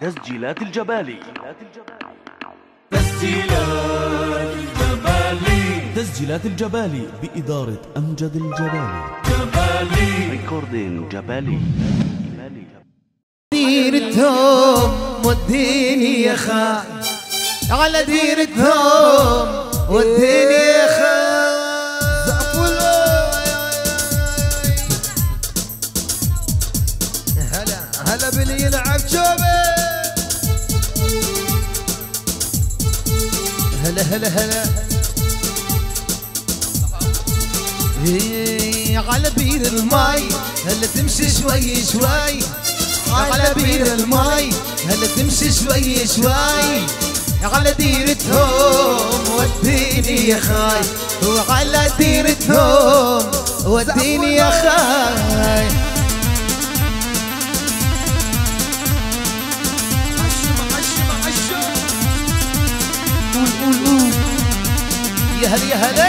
تسجيلات الجبالي. تسجيلات الجبالي. تسجيلات الجبالي بإدارة أمجد الجبالي. جبالي. ريكوردين جبالي. ديرتهم وديني يا خاي على ديرتهم وديني هلا هلا هلا. إيه، على بير الماي هلا تمشي شوي شوي. على بير الماي هلا تمشي شوي شوي. على ديرتهم وديني يا خاي. وعلى ديرتهم وديني يا خاي. هلا يا هلا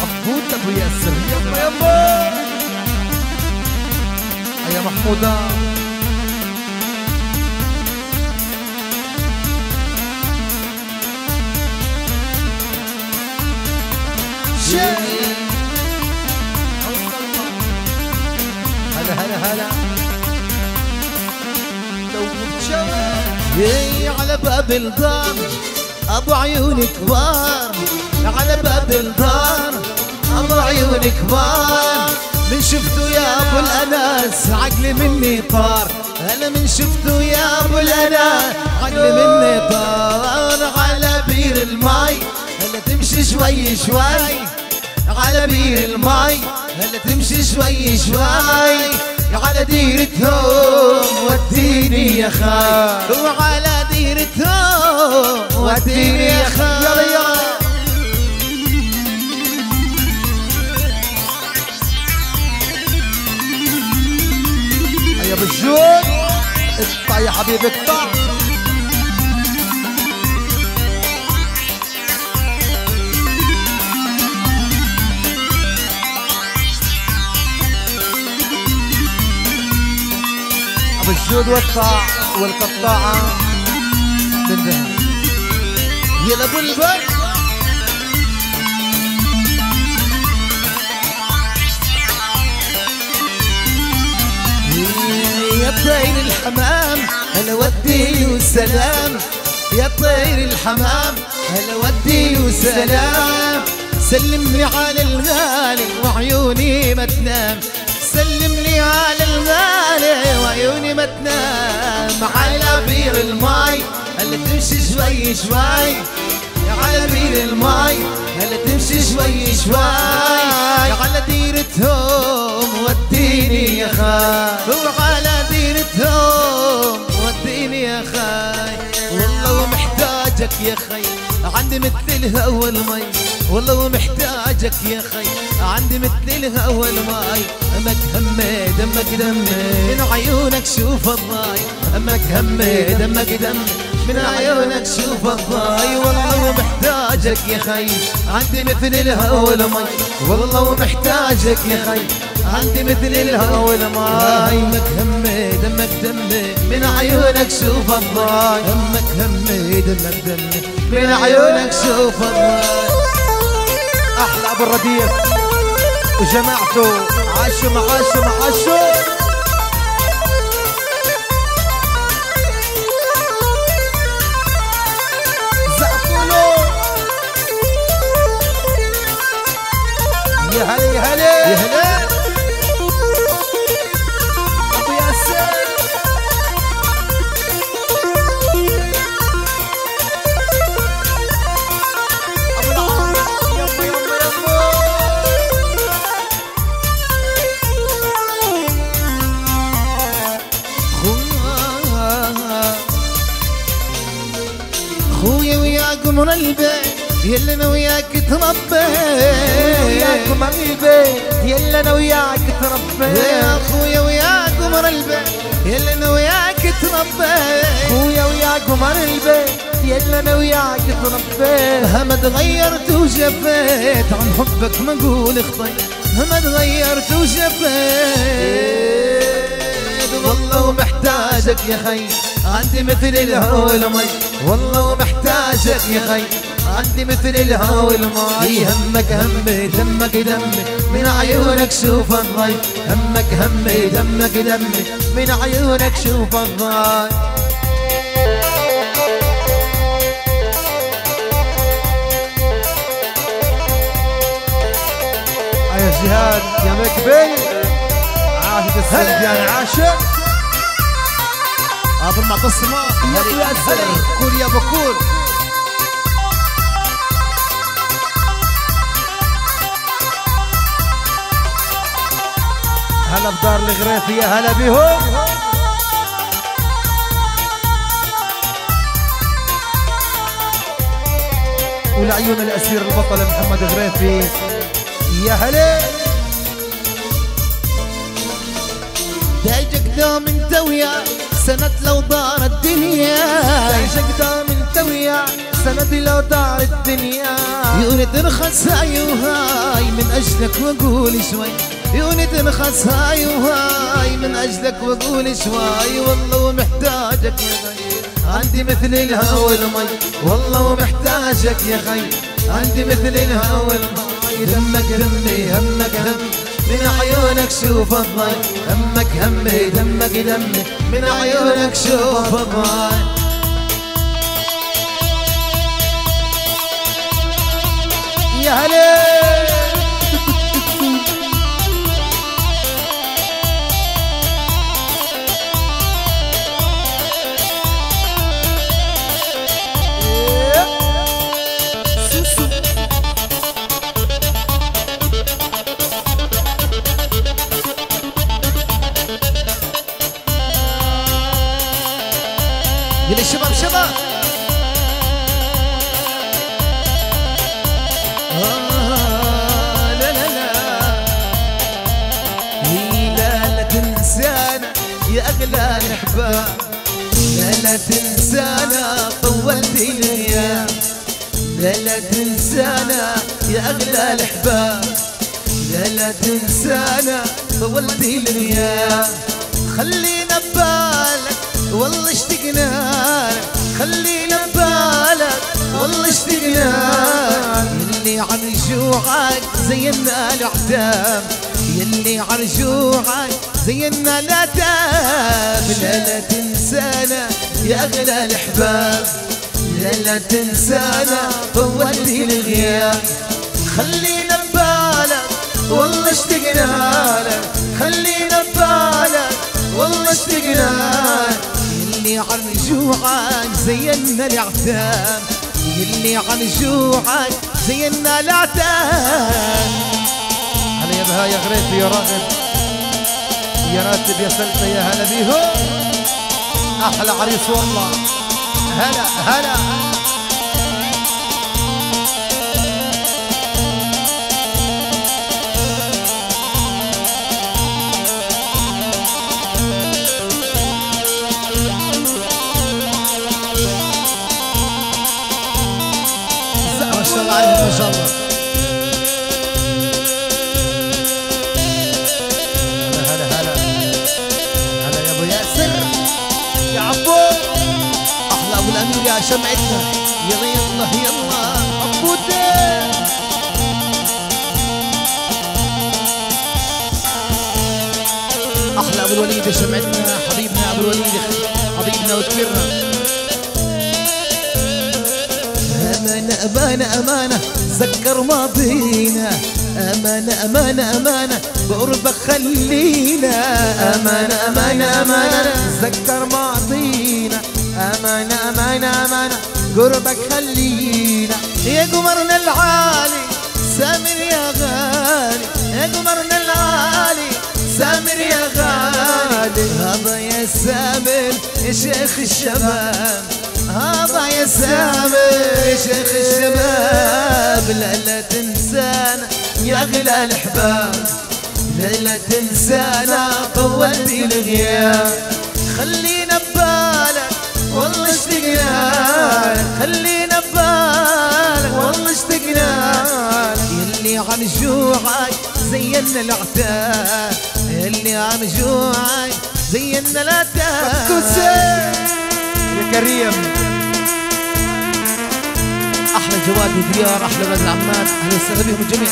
عبود ابو ياسر يلا يلا يا محمودة هلا هلا هلا. هي على باب الدار أبو عيون كبار على باب الدار. أبو عيون كبار من شفته يا أبو الأناس عقلي مني طار. أنا من شفته يا أبو الأناس عقلي مني طار. على بير الماي هلا تمشي شوي شوي. على بير الماي هلا تمشي شوي شوي. على ديرتهم وديني يا خال وعلى ديرتهم وديني يا خال يلا يلا. يا بالجود اقطع يا حبيبي اقطع. ابو الجود وقطع والقطاعة. تنتهي يا ابو يا طير الحمام هلا ودي وسلام. يا طير الحمام هلا ودي وسلام. سلمني على الغالي وعيوني ما تنام. سلمني على الغالي وعيوني ما تنام. على بير الماي هلا تمشي شوي شوي؟ على بير الماي هلا تمشي شوي شوي؟ على ديرتهم وديني يا خاي. وعلى ديرتهم وديني يا خاي. والله ومحتاجك يا خي عندي مثل الهوى المي. والله ومحتاجك يا خي عندي مثل الهوى المي. أمك همي دمك دمي من عيونك شوف الضاي أمك همي دمك دمي من عيونك شوف الضاي. والله ومحتاجك يا خي. عندي مثل الهوى المي والله ومحتاجك يا خي. عندي مثل الهوى المي همك همي دمك دمي. من عيونك شوف الضاي. همك همي دمك دمي. من عيونك شوف الضاي. أحلى أبو الرديف. وجماعته عاشوا معاشوا معاشوا يا هلا. أبو ياسر. أبو العمر يما خويا وياكم من البيت يلا أنا وياك. تربيت من البيت. يلا أنا وياك تربيت يا أخويا وياكم من البيت. يلا أنا وياك تربيت أخويا وياكم من البيت. يلا أنا وياك تربيت هم تغيرت وجفيت. عن حبك ما أقول اخطيت هم تغيرت وجفيت. محتاجك يا خي. عندي مثل الهوى والمي والله محتاجك يا خي. عندي مثل الهوى والمي همك همي دمك دمي. من عيونك شوف الضي همك همي دمك دمي. من عيونك شوف الضي يا جهاد. يا مكبي عاشت السنديان عاشق. ابو المعتصم يا كول يا بكول هلا. بدار الغريفي يا هلا بهم ولعيون الأسير البطل محمد غريفي. يا هلا. دوم انت ويا سنة لو دار الدنيا. عيشك دام انت ويا سندي لو دار الدنيا. يوني ترخص هاي وهاي من أجلك واقول شوي. يوني ترخص هاي وهاي من أجلك واقول شوي. والله ومحتاجك يا خي عندي مثل الهوى والمي. والله ومحتاجك يا خي عندي مثل الهوى والمي. دمك دمي همك هم من عيونك شوف الضي همك همي دمك دمي. من عيونك شوف الضي يا هلا. تنسانا طولت الأيام خلينا ببالك والله اشتقنا. خلينا ببالك والله اشتقنا. يلي عن جوعك زينا الاعتام يلي عن جوعك زينا الاعتام لا لا تنسانا يا اغلى الأحباب. لا لا تنسانا طولت الغياب خلينا والله اشتقنا لك خلينا ببالك. والله اشتقنا لك. يلي عن جوعك زينا الاعتام يلي عن جوعك زينا الاعتام هلا يا بها يا غريفي يا راغب. يا راتب يا سلطة يا هلا بيهم. أحلى عريس والله. هلا هلا. هلا هلا هلا يا ابو ياسر يا عبو أحلى ابو الامير شمعتنا. يلا يلا يلا عبودي أحلى أبو الوليد شمعتنا. حبيبنا أبو الوليد حبيبنا وكبرنا أمانة أمانة ذكر ماضينا. أمانة أمانة أمانة بقربك خلينا. أمانة أمانة أمانة ذكر ماضينا. أمانة أمانة أمانة قربك خلينا. يا قمرنا العالي سامر يا غالي. يا قمرنا العالي سامر يا غالي. هذا يا سامر يا شيخ الشباب. هذا يا سامر يا شيخ الشباب لا لا تنسانا يا اغلى الاحباب لا تنسانا طولت الغياب. خلينا ببالك والله اشتقنا. خلينا ببالك والله اشتقنا. يلي عن جوعك زينا العتاب. يلي عن جوعك زينا العتاب. كريم أحلى جواد وديار أحلى بلد العمان أهلا وسهلا بهم الجميع.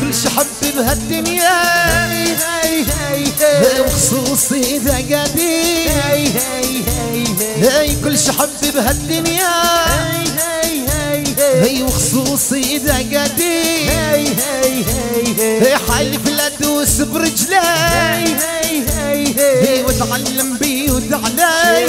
كل شحب بهالدنيا. هي وخصوصي إذا قديم كل شحب بهالدنيا. هي وخصوصي إذا قديم هي حالف لا ادوس برجلي. هي واتعلم بيود علي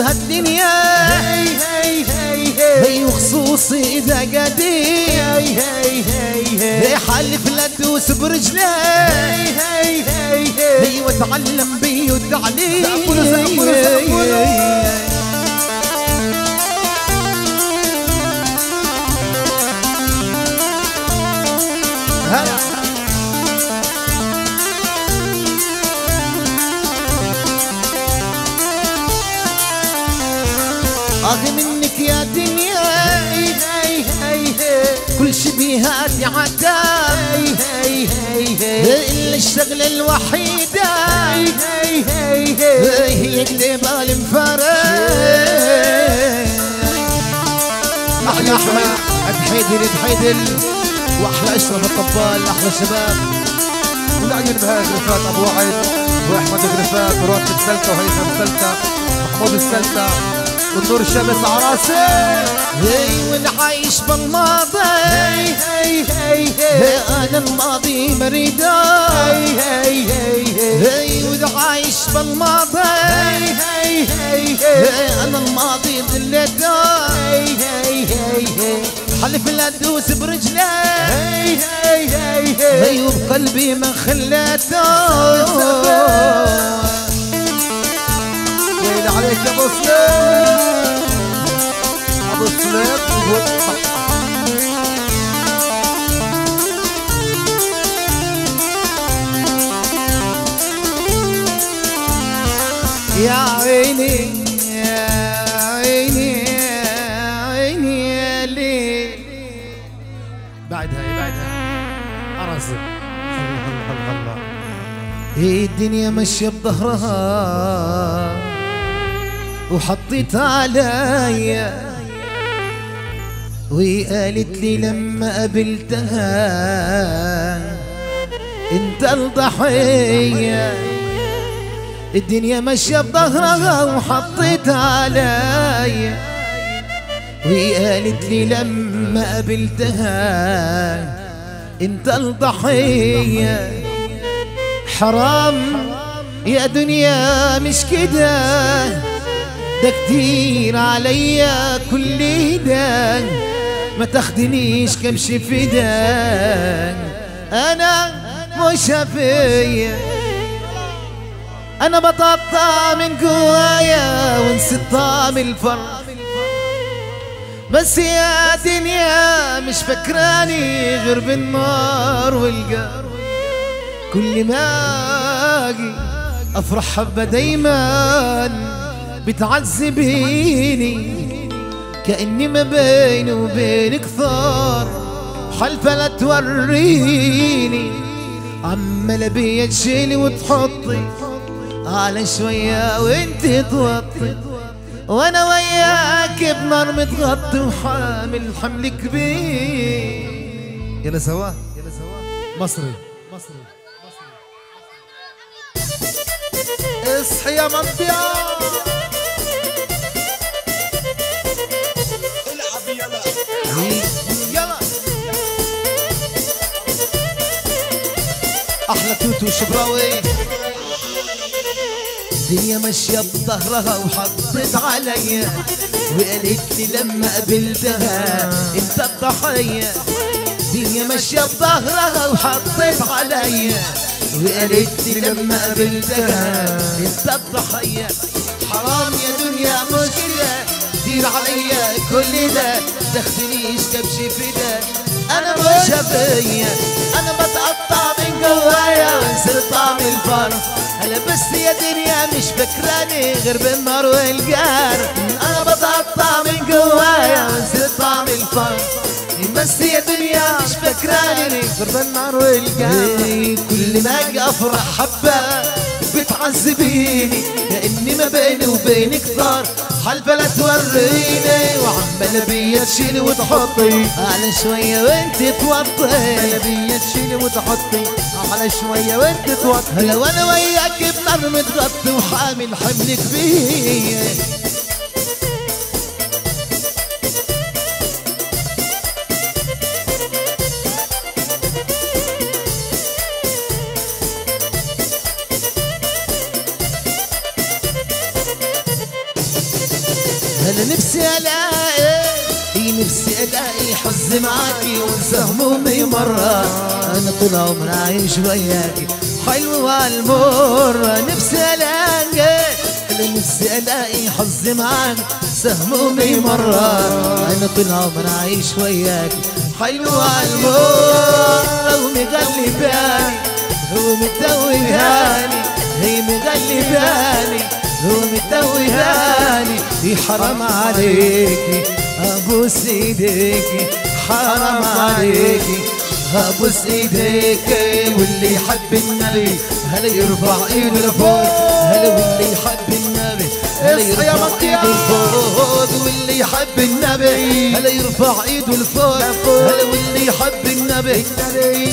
بهالدنيا هي وخصوصي إذا قديم هي حالف لا ادوس برجلي هي وأتعلم بيود علي منك يا دنيا. كل شي بيهاتي عتاب الا الشغلة الوحيدة. هي قلبها المفرق أحلى احمد حيدر حيدر وأحلى أشرف الطبال أحلى شباب والعيون بهاي غرفات أبو وعد واحمد غرفات وراتب سلطه وهيثم سلطه محمود السلطة. والنور الشمس عراسه هي ونعيش بالماضي هي أنا الماضي مريدة هي ونعيش بالماضي هي أنا الماضي ذلته حلف لا ادوس برجلي هي وبقلبي ما خليته عليك يا ابو سليم يا عيني يا عيني يا عيني يا ليل بعدها بعدها. الله هي الدنيا ماشية بظهرها وحطيت عليا وقالت لي لما قابلتها انت الضحية. الدنيا ماشية بظهرها وحطيت عليا. وقالت لي لما قابلتها انت الضحية. حرام يا دنيا مش كده. ده كتير عليا كل ده. ما تاخدنيش كمشي في ده أنا مش فيا أنا بطاطا من جوايا ونسيت طعم الفرح. بس يا دنيا مش فكراني غير بالنار والقار كل ما أجي افرح حبه دايما بتعذبيني. كأني ما بيني وبينك ثار. حلفه لا توريني. عماله بيا تشيلي وتحطي. على شوية وانت توطي. وأنا وياك بنار متغطي وحامل حمل كبير. يلا سوا. يلا سوا مصري. مصري. اصحي يا منطقة توتو شبراوي الدنيا ماشية بظهرها وحطت عليا وقالت لي لما قابلتها انت الضحية. الدنيا ماشية بظهرها وحطت عليا وقالت لي لما قابلتها انت الضحية. حرام يا دنيا مش كده كتير عليا كل ده. تاخدنيش كبش فدا. أنا مش فيا أنا بتقطع من جوايا وانسى طعم هلا بس يا دنيا مش فاكراني غير بالنار والجار أنا بتقطع من جوايا وانسى طعم الفرح بس يا دنيا مش فاكراني غير بالنار والجار كل ما أجي افرح حبة بتعذبيني كاني ما بيني وبينك طار حلفة لا توريني وعمالة بيا تشيلي وتحطي. على شوية وانت توطي. عمالة بيا تشيلي وتحطي. على شوية وانت توطي. هلا وأنا وياك بنار متغطي وحامل حمل كبير. ايدي حز معاكي وانسى همومي مرة. أنا طول عمري عايش وياكي. حلوة المرة نفسي الاقي نفسي ألاقي حظ معاك سهمومي مرة. أنا طول عمري عايش وياك حلوة المرة. حرام عليكي ابوس ايديكي حرام عليكي ابوس ايديكي واللي يحب النبي هلا يرفع ايده لفوق هلا واللي يحب النبي؟ اصحى يا يرفع مطيع. ايده لفوق واللي يحب النبي. هلا يرفع ايده لفوق هلا واللي يحب النبي. هاي.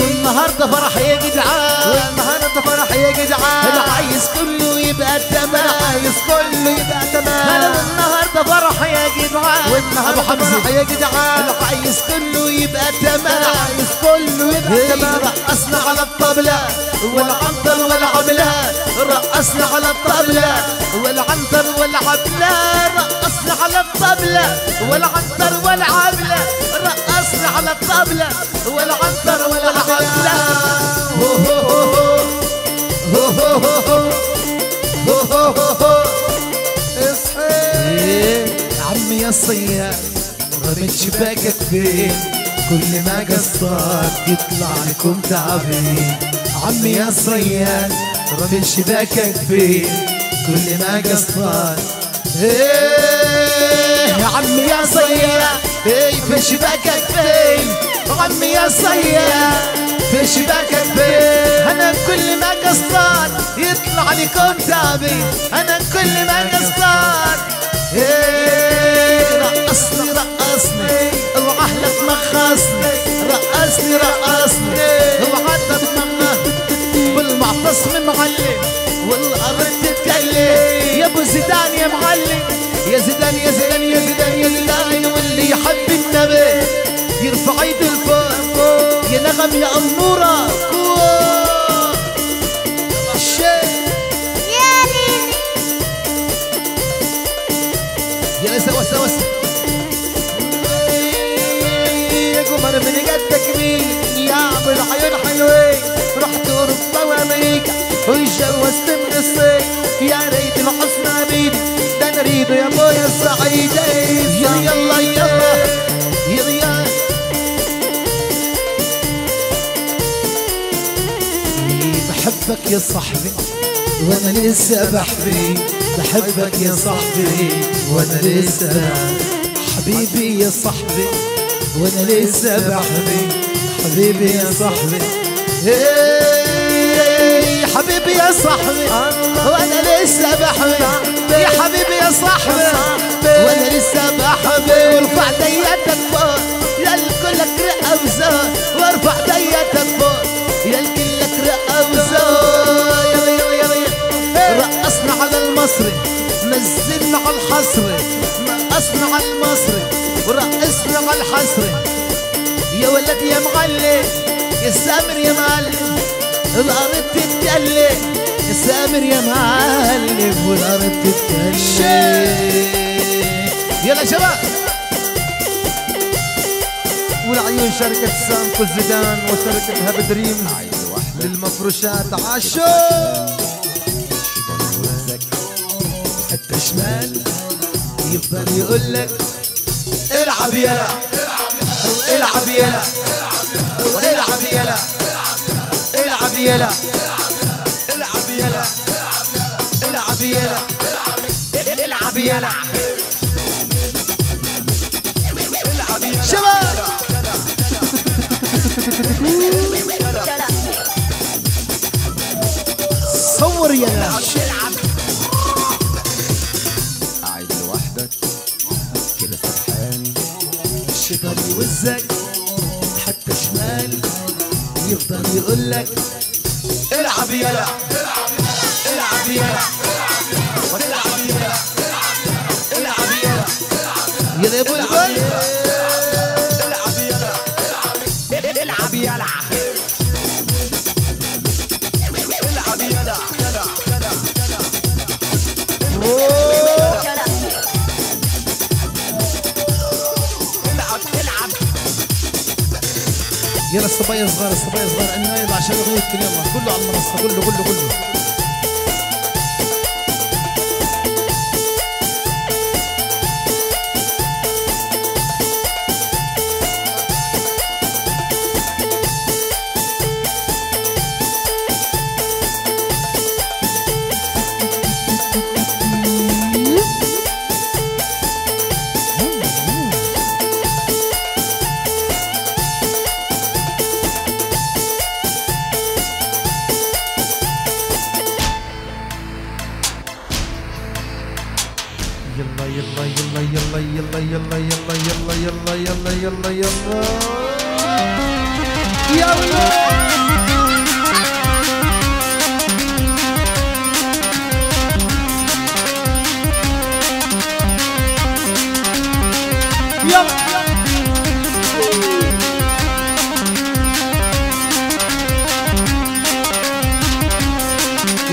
والنهارده فرح يا جدعان. والنهارده فرح يا جدعان. أنا عايز كله يبقى تمام. عايز كله يبقى تمام. والنهارده فرح يا جدعان. والنهارده فرح يا جدعان. أنا عايز كله يبقى تمام. عايز كله يبقى هي تمام. رقصنا على الطبلة والعنطر والعبلة رقصنا على الطبلة والعنطر والعبلة رقصنا على الطبلة والعنطر والعبلة رقصنا على الطبلة والعنطر والعبلة هو هو اصحي إيه، عمي يا الصياد رميت شباكك فين كل ما قصرت يطلع لكم تعبين عمي يا الصياد رميت شباكك فين كل ما قصرت إيه يا عمي يا صياد إيه في شباكك فين عمي يا صياد في شباكك فين أنا كل ما قصرت يطلع لكم تعبين أنا كل ما قصرت إيه رقصني رقصني. واهلك مخصني رقصني رقصني. وعدت مخصني بالمعتصم معلم. والأرض تتكلم. يا أبو زيدان يا معلم. يا زيدان يا زيدان يا زيدان يا زيدان واللي يحب النبي. يرفع ايده لفوق يا نغم يا أمورة. وامريكا واتجوزت من الصين يا ريت الحسن بيدي ده أنا يا ابويا السعيد. يلا يلا يلا يلا بحبك يا صاحبي. وأنا لسه بحبي. بحبك يا صاحبي. وأنا لسه حبيبي يا صاحبي. وأنا لسه بحبي. حبيبي يا صاحبي. إيه، حبيبي يا صاحبي وأنا لسه بحبي. يا حبيبي يا صاحبي وأنا لسه بحبي. وارفع ديتك فوق يا الكلك رقه وزور وارفع ديتك فوق يا الكلك يلا يلا. رقصنا على المصري نزلنا على الحصري. رقصنا على المصري ورقصنا على الحصري. يا ولد يا معلم يا سامر يا معلم. الأرض تتكلم يا سامر يا معلم والارض تتكلم يلا شباب. والعيون شركة سامكو الزيدان وشركة هاب دريمز للمفروشات عاشو. حتى شمال يفضل يقول لك العب يلا العب يلا. العب يلا العب يلا العب يلا العب يلا شباب. صور يلا قاعد لوحدك كده فرحان. الشيطان يوزك حتى شمال يفضل يقول لك العب يلا. العب يلا العب يلا العب يلا يلا يا أبو العب يلا العب يلا العب يلا يلا الصبايا صغار الصبايا صغار شغل غير كلامه؟ قول له على المنصة قول له قول له قول له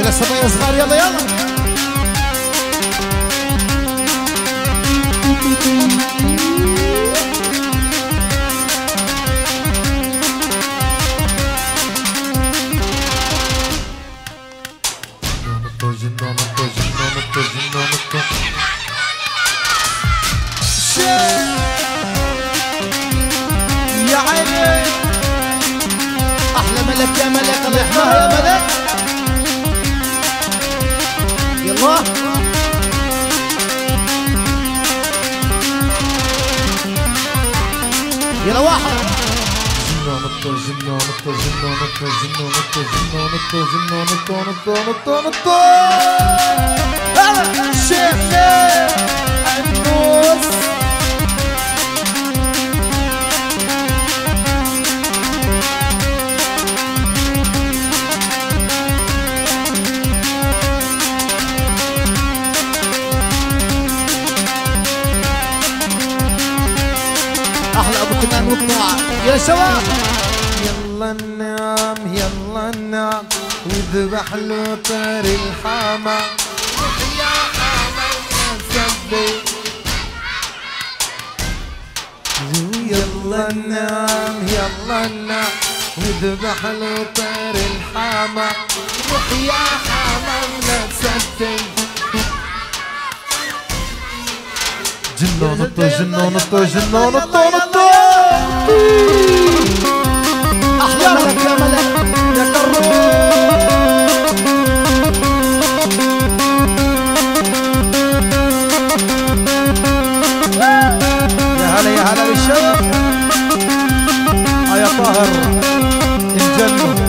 essa manhã variada ela. نطوا زنوا نطوا زنوا نطوا زنوا نطوا نطوا نطوا نطوا أحلى يا شباب الجنة وذبح له طير الحمى يحيى حمى سبي يلا ننام يلا ننام وذبح له طير الحمى يحيى حمى نسبي جنة نطو جنة نطو جنة نطو نطو أحلى لك يا ملاك على الشمس يا طاهر الجنه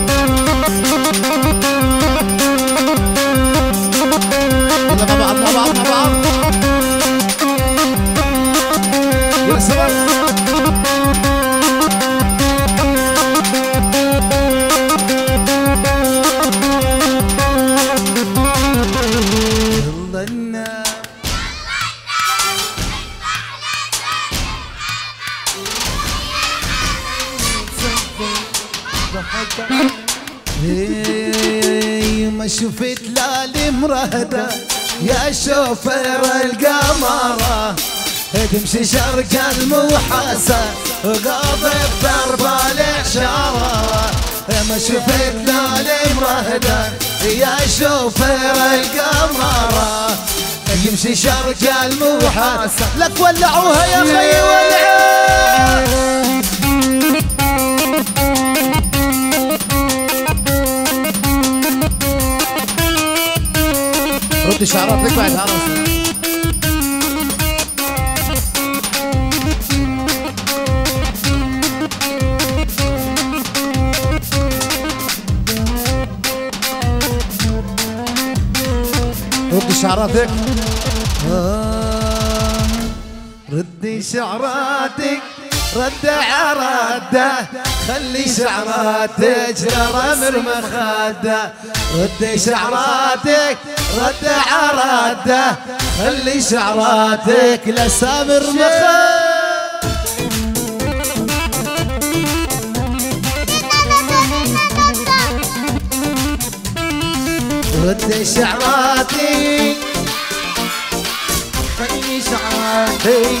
لا المرهدة يا شوفير القمرة تمشي شرق المحاسة وقاضي بضرب الإشارة ما شفت لا المرهدة يا شوفير القمرة يمشي شرق المحاسن لك ولعوها يا خي ولعوها. رد شعراتك بعد خلاص رد شعراتك آه، ردي شعراتك رد عراده خلي شعراتك لرمر مخاده. ردي شعراتك رد عراده خلي شعراتك لسامر مخاده رد شعراتي خلي شعراتي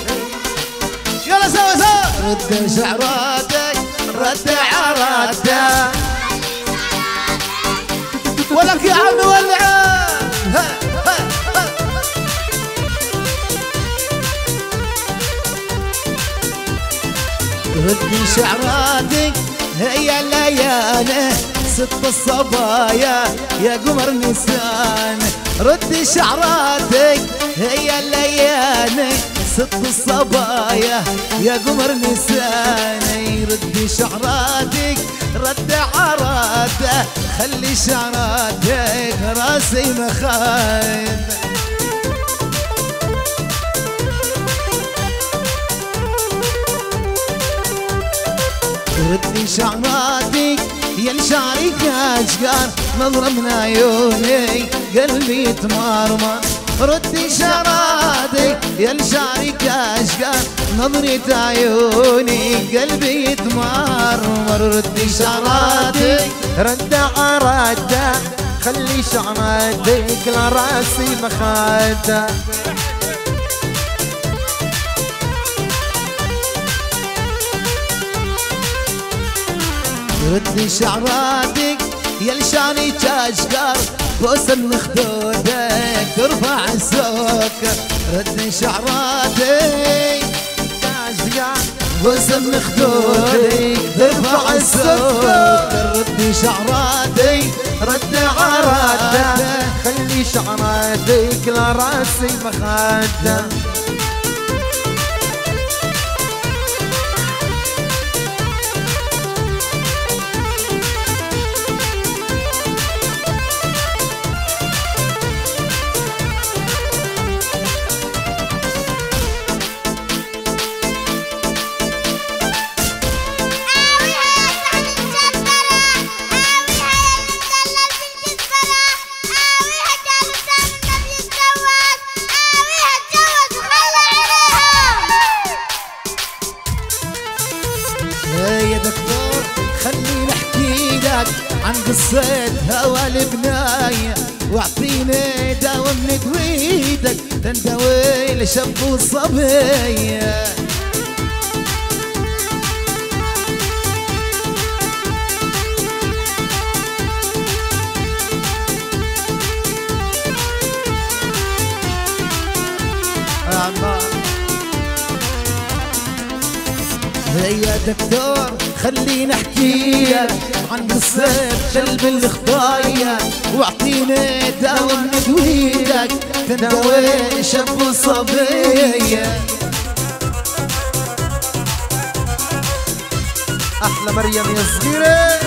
يلا سوا سوا. رد شعراتك رد عراتك ولك يا ها ها ردي شعراتك هي الليالي ست الصبايا يا قمر نسان ردي شعراتك هي الليالي ست الصبايا يا قمر نسان ردي شعراتك رد عراته خلي شعراتك راسي مخان ردي شعراتك يا لشعرك اشقار نظرة من عيوني قلبي يتمرمر ردي شعراتك يا لشعرك اشقار نظرة عيوني قلبي يتمرمر ردي شعراتك رد عرادة. خلي شعراتك لراسي مخادة. ردي شعراتك يا لشانك اشقر من خدودك ترفع السكر ردي بوس من خدودك ترفع السكر ردي شعراتك. رد عراده عراتك خلي شعراتك لراسي مخاده لشب وصبية. يا دكتور خليني أحكي عن قصة قلب الخطايا واعطيني دواء من دويدك تندوي شب وصبية أحلى مريم يا صغيره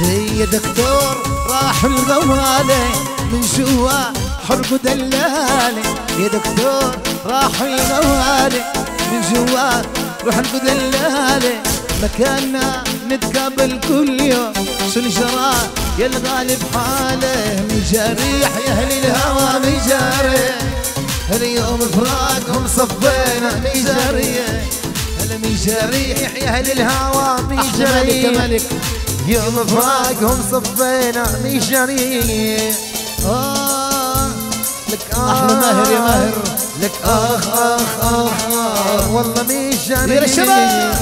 هي دكتور راح الغوالي من جوا حرب دلالي يا دكتور راح الغوالي من جوا روح دلالي مكاننا نتقابل كل يوم. شو الجرى يا الغالب حاله من جريح يا أهل الهوى من جريح اليوم فراقهم صفينا من جريح هلا من جريح يا أهل الهوى من جريح يوم فراقهم صفينا ميشانين آه لك أحلى ماهر يا ماهر. لك آخ آخ آخ آخ. والله ميشانين يا الشباب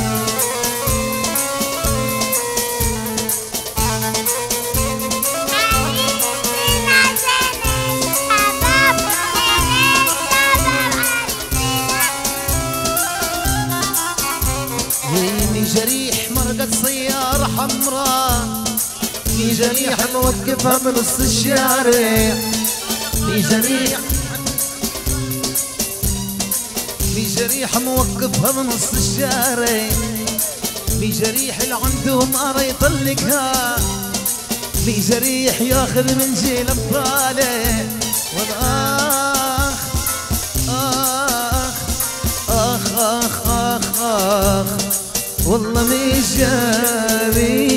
في جنيح موقفها من نص الشارع. في جنيح في جريح موقفها من نص الشارع. في جريح اللي عندهم ارى يطلقها. في جريح ياخذ من جيل بطاله والاخ اخ اخ اخ اخ اخ والله مش جريح